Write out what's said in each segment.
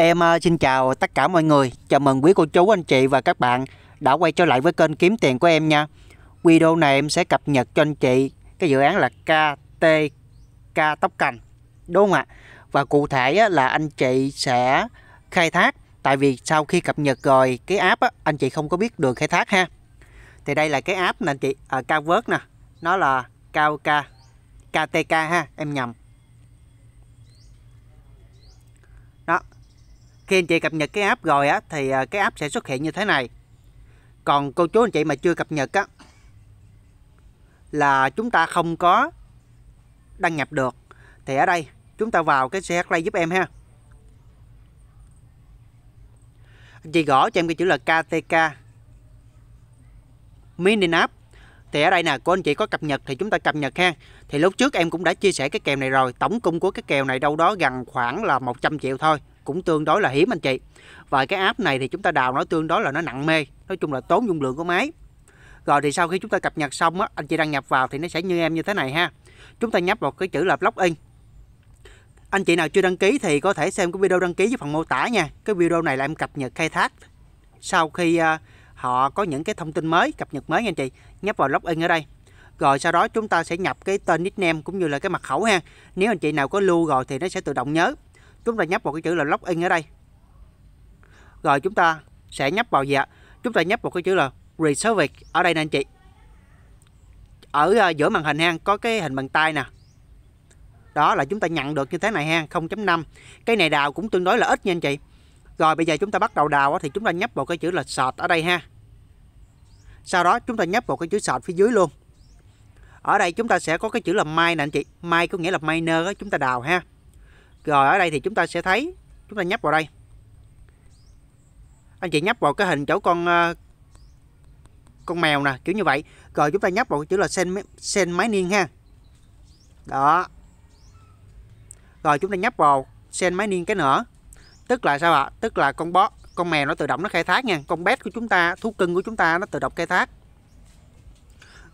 Em ờ, xin chào tất cả mọi người. Chào mừng quý cô chú, anh chị và các bạn đã quay trở lại với kênh kiếm tiền của em nha. Video này em sẽ cập nhật cho anh chị cái dự án là KTK Tóc Cành. Đúng không ạ? Và cụ thể là anh chị sẽ khai thác tại vì sau khi cập nhật rồi cái app á, anh chị không có biết đường khai thác ha. Thì đây là cái app nè anh chị, à, cao vớt nè. Nó là cao K KTK ha, em nhầm. Đó, khi anh chị cập nhật cái app rồi á, thì à, cái app sẽ xuất hiện như thế này. Còn cô chú anh chị mà chưa cập nhật á, là chúng ta không có đăng nhập được. Thì ở đây, chúng ta vào cái CH Play giúp em ha. Anh chị gõ cho em cái chữ là KTK mini app thì ở đây nè, cô anh chị có cập nhật thì chúng ta cập nhật ha. Thì lúc trước em cũng đã chia sẻ cái kèo này rồi. Tổng cung của cái kèo này đâu đó gần khoảng là 100 triệu thôi cũng tương đối là hiếm anh chị. Và cái app này thì chúng ta đào nó tương đối là nó nặng mê nói chung là tốn dung lượng của máy. Rồi thì sau khi chúng ta cập nhật xong á anh chị đăng nhập vào thì nó sẽ như em như thế này ha. Chúng ta nhấp vào cái chữ là login anh chị nào chưa đăng ký thì có thể xem cái video đăng ký dưới phần mô tả nha. Cái video này là em cập nhật khai thác sau khi uh, họ có những cái thông tin mới cập nhật mới nha anh chị. Nhấp vào login ở đây. Rồi sau đó chúng ta sẽ nhập cái tên nickname cũng như là cái mật khẩu ha. Nếu anh chị nào có lưu rồi thì nó sẽ tự động nhớ chúng ta nhấp vào cái chữ là login ở đây. Rồi chúng ta sẽ nhấp vào gì ạ? Chúng ta nhấp vào cái chữ là reserve ở đây nè anh chị. Ở uh, giữa màn hình hang có cái hình bàn tay nè. Đó là chúng ta nhận được như thế này ha 0.5 cái này đào cũng tương đối là ít nha anh chị. Rồi bây giờ chúng ta bắt đầu đào thì chúng ta nhấp vào cái chữ là sọt ở đây ha. Sau đó chúng ta nhấp vào cái chữ sọt phía dưới luôn. Ở đây chúng ta sẽ có cái chữ là mai nè anh chị. Mai có nghĩa là miner đó, chúng ta đào ha rồi, ở đây thì chúng ta sẽ thấy, chúng ta nhấp vào đây. Anh chị nhấp vào cái hình chỗ con ờ, con mèo nè, kiểu như vậy. Rồi chúng ta nhấp vào chữ là sen sen máy niên ha. Đó. Rồi chúng ta nhấp vào sen máy niên cái nữa. Tức là sao ạ? Tức là con bó, con mèo nó tự động nó khai thác nha. Con bét của chúng ta, thú cưng của chúng ta nó tự động khai thác.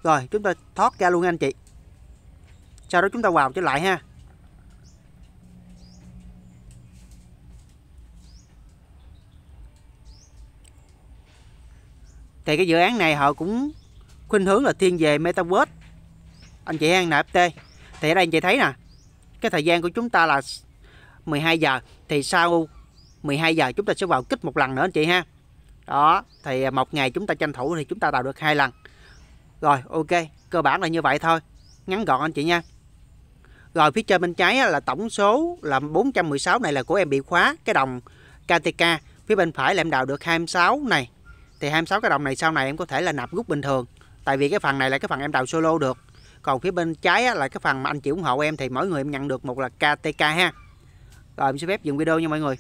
Rồi, chúng ta thoát ra luôn anh chị. Sau đó chúng ta vào trở lại ha. Thì cái dự án này họ cũng khuynh hướng là thiên về metaverse. Anh chị hang NFT thì ở đây anh chị thấy nè, cái thời gian của chúng ta là 12 giờ. Thì sau 12 giờ chúng ta sẽ vào kích một lần nữa anh chị ha. Đó, thì một ngày chúng ta tranh thủ thì chúng ta tạo được hai lần. Rồi, ok, cơ bản là như vậy thôi. Ngắn gọn anh chị nha. Rồi, phía trên bên trái là tổng số là 416 này là của em bị khóa cái đồng KTK phía bên phải là em đào được 26 này thì 26 cái đồng này sau này em có thể là nạp rút bình thường. Tại vì cái phần này là cái phần em đào solo được. Còn phía bên trái á, là cái phần mà anh chị ủng hộ em thì mỗi người em nhận được một là KTK ha. Rồi em xin phép dừng video nha mọi người.